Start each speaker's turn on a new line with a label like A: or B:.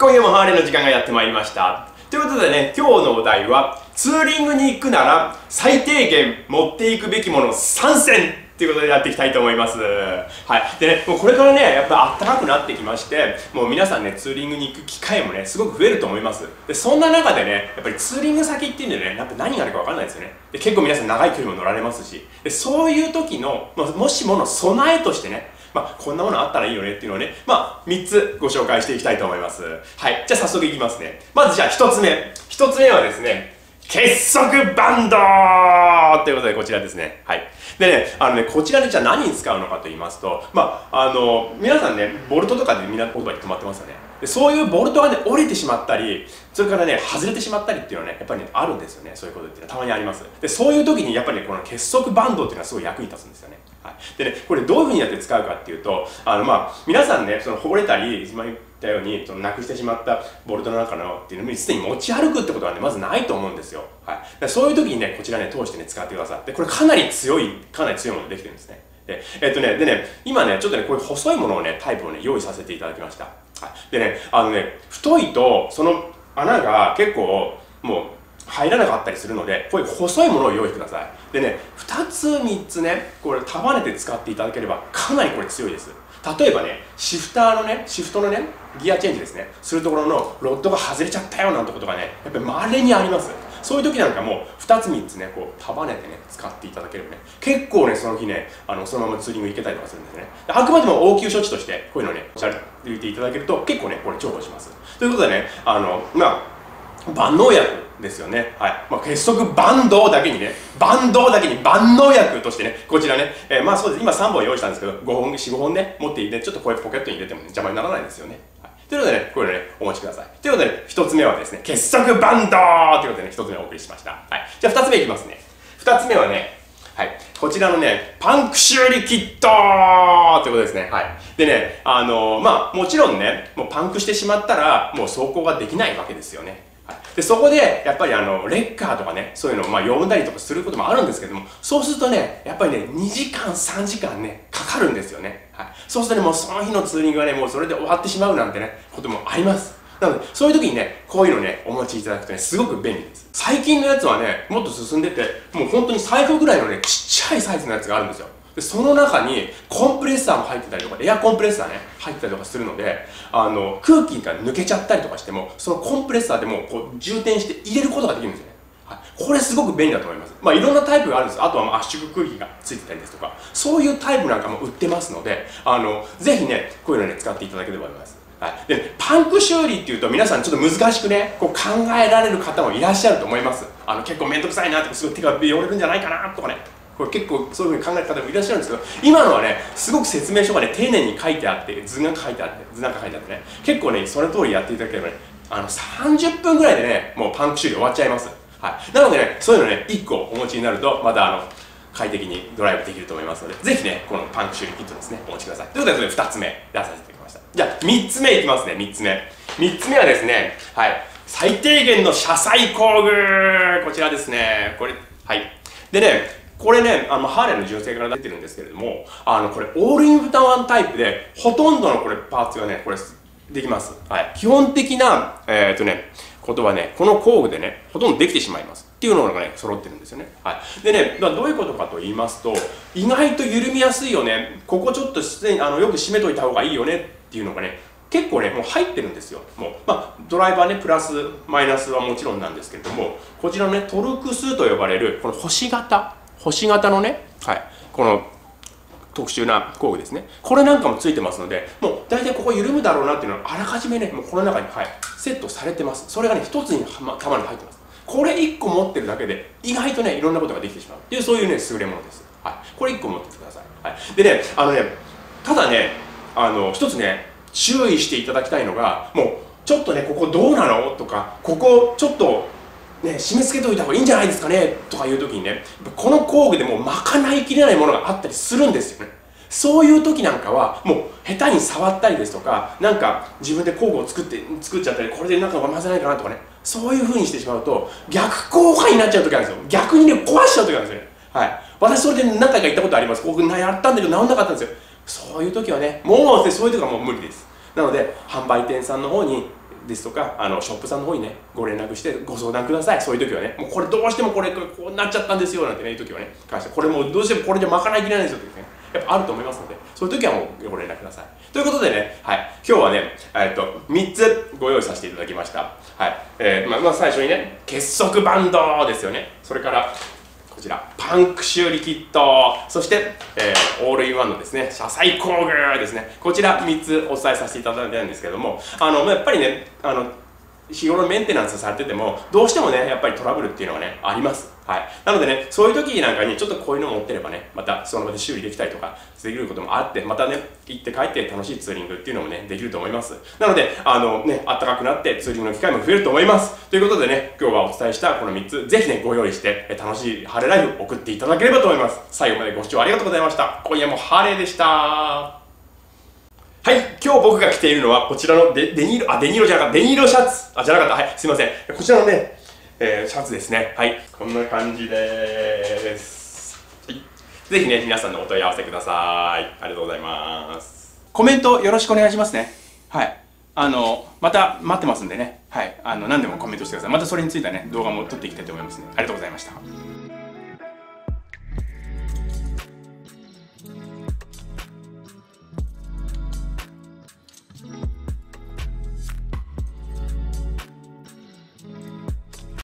A: 今夜もハーレーの時間がやってまいりました。ということでね今日のお題はツーリングに行くなら最低限持っていくべきもの3選ということでやっていきたいと思います。はい。でね、もうこれからね、やっぱ暖かくなってきまして、もう皆さんね、ツーリングに行く機会もね、すごく増えると思います。で、そんな中でね、やっぱりツーリング先っていうんでね、やっぱ何があるかわかんないですよね。で、結構皆さん長い距離も乗られますし、で、そういう時の、もしもの備えとしてね、まあ、こんなものあったらいいよねっていうのをね、まあ、3つご紹介していきたいと思います。はい。じゃあ早速いきますね。まずじゃあ1つ目。1つ目はですね、結束バンドということでこちらですね。はい。でね、あのね、こちらでじゃあ何に使うのかと言いますと、まあ、あの、皆さんね、ボルトとかでみんなオートバイに止まってますよね。でそういうボルトがね、折れてしまったり、それからね、外れてしまったりっていうのはね、やっぱりね、あるんですよね。そういうことってたまにあります。で、そういう時にやっぱりね、この結束バンドっていうのはすごい役に立つんですよね。はい。でね、これどういうふうにやって使うかっていうと、あの、まあ、皆さんね、その、掘れたり、たように、その、なくしてしまったボルトの中のっていうのに、すでに持ち歩くってことはね、まずないと思うんですよ。はい。でそういう時にね、こちらね、通してね、使ってください。で、これかなり強い、かなり強いものできてるんですね。で、えっとね、でね、今ね、ちょっとね、こういう細いものをね、タイプをね、用意させていただきました。はい。でね、あのね、太いと、その穴が結構、もう、入らなかったりするのでこういう細いものを用意してください。でね2つ3つねこれ束ねて使っていただければかなりこれ強いです。例えばねシフターのねシフトのねギアチェンジですね。するところのロッドが外れちゃったよなんてことがねやっぱり稀にあります。そういう時なんかも2つ3つねこう束ねてね使っていただければね。結構ねその日ねあのそのままツーリング行けたりとかするんですね。あくまでも応急処置としてこういうのねおしゃれ言っていただけると結構ねこれ重宝します。ということでねあのまあ万能薬ですよね。はい。まあ、結束バンドだけにね、バンドだけに万能薬としてね、こちらね、えー、まあそうです。今3本用意したんですけど、5本、4、5本ね、持っていて、ちょっとこういうポケットに入れても、ね、邪魔にならないですよね。はい。ということでね、これね、お待ちください。ということで、ね、1つ目はですね、結束バンドということでね、1つ目お送りしました。はい。じゃあ2つ目いきますね。2つ目はね、はい。こちらのね、パンク修理キットということですね。はい。でね、あのー、まあ、もちろんね、もうパンクしてしまったら、もう走行ができないわけですよね。でそこでやっぱりあのレッカーとかねそういうのをまあ呼んだりとかすることもあるんですけどもそうするとねやっぱりね2時間3時間ねかかるんですよね、はい、そうするとねもうその日のツーリングがねもうそれで終わってしまうなんてねこともあります。なのでそういう時にねこういうのねお持ちいただくとねすごく便利です。最近のやつはねもっと進んでてもう本当に財布ぐらいのねちっちゃいサイズのやつがあるんですよ。でその中にコンプレッサーも入ってたりとかエアコンプレッサーね入ってたりとかするのであの空気が抜けちゃったりとかしてもそのコンプレッサーでもこう充填して入れることができるんですよね、はい、これすごく便利だと思います。まあいろんなタイプがあるんです。あとはま圧縮空気がついてたりですとか。そういうタイプなんかも売ってますのであのぜひねこういうのね使っていただければと思います。はい、でパンク修理っていうと皆さんちょっと難しくねこう考えられる方もいらっしゃると思います。あの結構面倒くさいなとかすごい手が汚れるんじゃないかなとかね。これ結構そういうふうに考える方もいらっしゃるんですけど今のはねすごく説明書がね丁寧に書いてあって図が書いてあって図なんか書いてあってね。結構ねその通りやっていただければねあの30分ぐらいでねもうパンク修理終わっちゃいます。はい。なのでねそういうのね1個お持ちになるとまたあの快適にドライブできると思いますのでぜひねこのパンク修理キットですねお持ちください。ということでそれ2つ目出させていただきました。じゃあ3つ目いきますね3つ目。3つ目はですねはい。最低限の車載工具。こちらですね。これはい。でねこれね、あの、ハーレーの純正から出てるんですけれども、あの、これ、オールインフタワンタイプで、ほとんどのこれ、パーツがね、これ、できます。はい。基本的な、えー、っとね、ことはね、この工具でね、ほとんどできてしまいます。っていうのがね、揃ってるんですよね。はい。でね、どういうことかと言いますと、意外と緩みやすいよね。ここちょっとすでに、あの、よく締めといた方がいいよねっていうのがね、結構ね、もう入ってるんですよ。もう、まあ、ドライバーね、プラス、マイナスはもちろんなんですけれども、こちらのね、トルクスと呼ばれる、この星型。星型のね、はい、この特殊な工具ですね。これなんかもついてますので、もう大体ここ緩むだろうなっていうのはあらかじめね、もうこの中に、はい、セットされてます。それがね、一つには、ま、玉に入ってます。これ1個持ってるだけで、意外とね、いろんなことができてしまうっていう、そういうね、優れものです。はい。これ1個持っててください。はい。でね、あのね、ただね、あの、一つね、注意していただきたいのが、もう、ちょっとね、ここどうなの？とか、ここちょっとね、締め付けといた方がいいんじゃないですかねとかいう時にねこの工具でもう賄いきれないものがあったりするんですよね。そういう時なんかはもう下手に触ったりですとかなんか自分で工具を作って作っちゃったりこれでなんか混ぜないかなとかねそういう風にしてしまうと逆効果になっちゃう時あるんですよ。逆にね壊しちゃう時あるんですよね。はい。私それで何回か行ったことあります。僕やったんだけど治んなかったんですよ。そういう時はねもうそういう時はもう無理です。なので販売店さんの方にですとかあのショップさんの方にねご連絡してご相談ください。そういう時はねもうこれどうしてもこれこうなっちゃったんですよなんてねいう時はね関してこれもうどうしてもこれじゃ賄いきれないんですよってね。やっぱあると思いますのでそういう時はもうご連絡ください。ということでね、はい、今日はね、えっと3つご用意させていただきました。はい。えーまあ、まあ最初にね結束バンドですよね。それからこちらパンク修理キットそして、えー、オールインワンのですね車載工具ですね。こちら3つお伝えさせていただいたんですけどもあのやっぱりねあの日頃メンテナンスされててもどうしてもねやっぱりトラブルっていうのがねあります。はい。なのでねそういう時なんかにちょっとこういうの持ってればねまたその場で修理できたりとかできることもあってまたね行って帰って楽しいツーリングっていうのもねできると思います。なのであのね暖かくなってツーリングの機会も増えると思います。ということでね今日はお伝えしたこの3つぜひねご用意して楽しい晴れライフ送っていただければと思います。最後までご視聴ありがとうございました。今夜も晴れでした、今日僕が着ているのはこちらのデデニーロ、あ、デニーロじゃなかった、デニーロシャツ。あ、じゃなかった、はい、すいません。こちらのね、えー、シャツですね。はい、こんな感じです。はい、ぜひね、皆さんのお問い合わせください。ありがとうございます。コメントよろしくお願いしますね。はい。あの、また待ってますんでね。はい。あの、何でもコメントしてください。またそれについてはね、動画も撮っていきたいと思いますね。ありがとうございました。